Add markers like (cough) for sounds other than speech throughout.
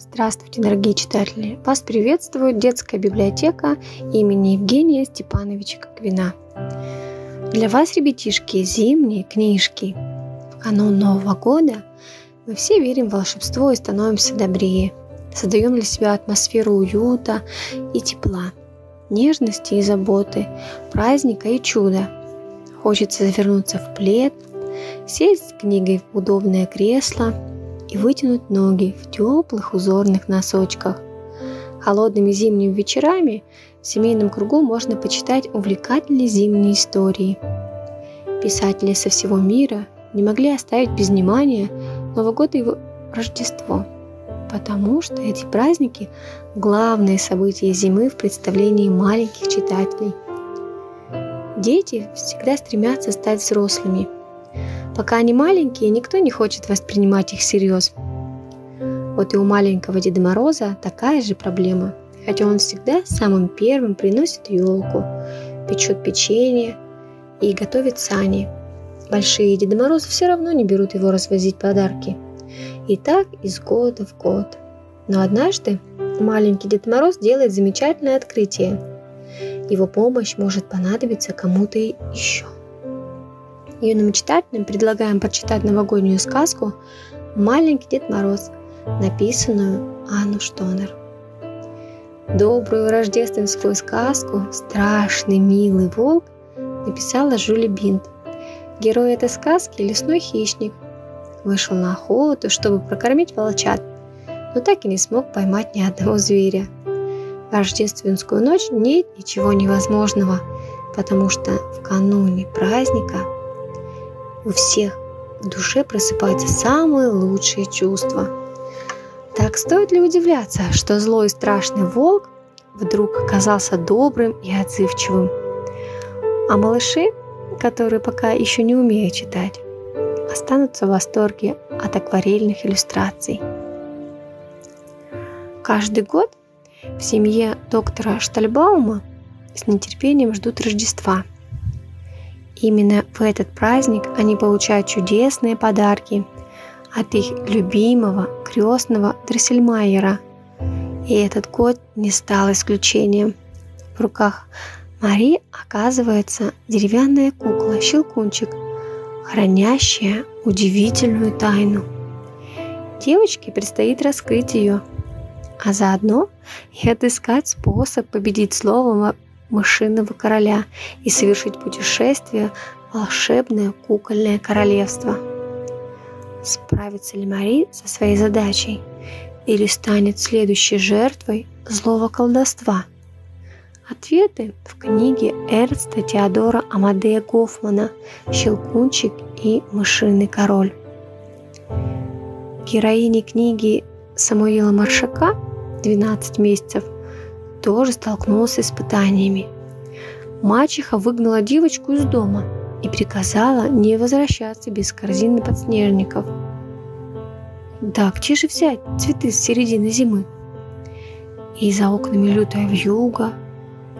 Здравствуйте, дорогие читатели! Вас приветствует детская библиотека имени Евгения Степановича Коквина. Для вас, ребятишки, зимние книжки. В канун Нового года мы все верим в волшебство и становимся добрее. Создаем для себя атмосферу уюта и тепла, нежности и заботы, праздника и чуда. Хочется завернуться в плед, сесть с книгой в удобное кресло – и вытянуть ноги в теплых узорных носочках. Холодными зимними вечерами в семейном кругу можно почитать увлекательные зимние истории. Писатели со всего мира не могли оставить без внимания Новый год и Рождество, потому что эти праздники – главные события зимы в представлении маленьких читателей. Дети всегда стремятся стать взрослыми – Пока они маленькие, никто не хочет воспринимать их всерьез. Вот и у маленького Деда Мороза такая же проблема, хотя он всегда самым первым приносит елку, печет печенье и готовит сани. Большие Деда Морозы все равно не берут его развозить подарки. И так из года в год. Но однажды маленький Дед Мороз делает замечательное открытие. Его помощь может понадобиться кому-то еще юным читателям предлагаем прочитать новогоднюю сказку «Маленький Дед Мороз», написанную Анну Штонер. Добрую рождественскую сказку «Страшный милый волк» написала Жюли Бинт. Герой этой сказки – лесной хищник. Вышел на охоту, чтобы прокормить волчат, но так и не смог поймать ни одного зверя. В рождественскую ночь нет ничего невозможного, потому что в кануне праздника – у всех в душе просыпаются самые лучшие чувства. Так стоит ли удивляться, что злой и страшный волк вдруг оказался добрым и отзывчивым? А малыши, которые пока еще не умеют читать, останутся в восторге от акварельных иллюстраций. Каждый год в семье доктора Штальбаума с нетерпением ждут Рождества – Именно в этот праздник они получают чудесные подарки от их любимого крестного Дрессельмайера. И этот год не стал исключением. В руках Мари оказывается деревянная кукла Щелкунчик, хранящая удивительную тайну. Девочке предстоит раскрыть ее, а заодно и отыскать способ победить словом мышиного короля и совершить путешествие в волшебное кукольное королевство. Справится ли Мари со своей задачей или станет следующей жертвой злого колдовства? Ответы в книге Эрнста Теодора Амадея Гофмана «Щелкунчик и мышиный король». Героини книги Самуила Маршака «12 месяцев» тоже столкнулся с испытаниями. Мачеха выгнала девочку из дома и приказала не возвращаться без корзины подснежников. Да, где же взять цветы с середины зимы? И за окнами лютая вьюга.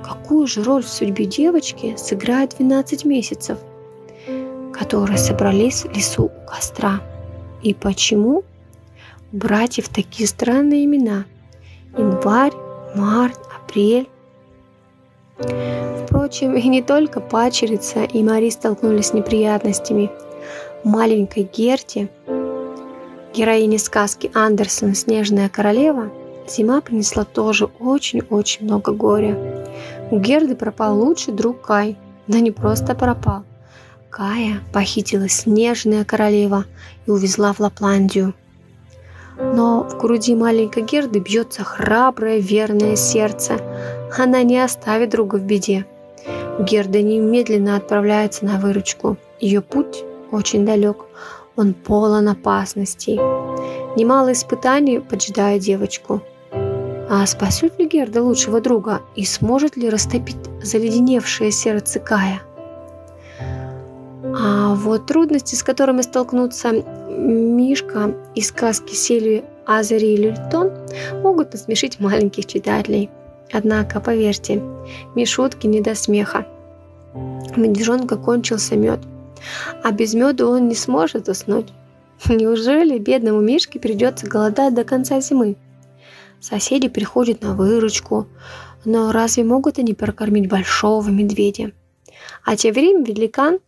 Какую же роль в судьбе девочки сыграет 12 месяцев, которые собрались в лесу у костра? И почему братьев такие странные имена? Январь, март, апрель. Впрочем, и не только пачерица и Мари столкнулись с неприятностями. Маленькой Герти, героине сказки Андерсон «Снежная королева», зима принесла тоже очень-очень много горя. У Герды пропал лучший друг Кай. Да не просто пропал. Кая похитила снежная королева и увезла в Лапландию – но в груди маленькой Герды бьется храброе, верное сердце. Она не оставит друга в беде. Герда немедленно отправляется на выручку. Ее путь очень далек. Он полон опасностей. Немало испытаний поджидает девочку. А спасет ли Герда лучшего друга и сможет ли растопить заледеневшее сердце Кая? А вот трудности, с которыми столкнутся Мишка из сказки Сильвии Азари и Люльтон могут насмешить маленьких читателей. Однако, поверьте, Мишутки не до смеха. Медвежонка кончился мед, а без меда он не сможет уснуть. (laughs) Неужели бедному Мишке придется голодать до конца зимы? соседи приходят на выручку, но разве могут они прокормить большого медведя? А тем временем великан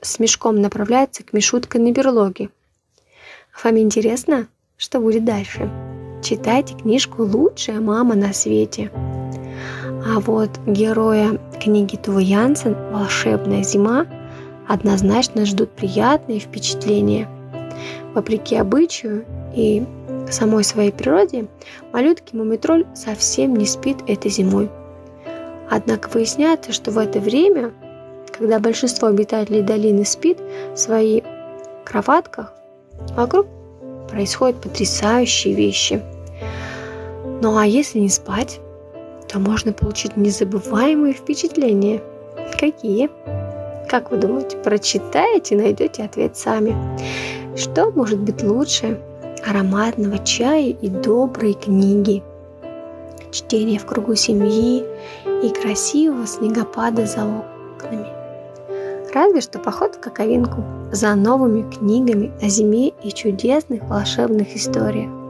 с мешком направляется к Мишутке на берлоге. Вам интересно, что будет дальше? Читайте книжку «Лучшая мама на свете». А вот героя книги Тувы Янсен «Волшебная зима» однозначно ждут приятные впечатления. Вопреки обычаю и самой своей природе, малютки Мумитроль совсем не спит этой зимой. Однако выясняется, что в это время, когда большинство обитателей долины спит в своих кроватках, вокруг происходят потрясающие вещи. Ну а если не спать, то можно получить незабываемые впечатления. Какие? Как вы думаете, прочитаете и найдете ответ сами. Что может быть лучше ароматного чая и доброй книги? Чтение в кругу семьи и красивого снегопада за окнами. Разве что поход в Коковинку за новыми книгами о зиме и чудесных волшебных историях.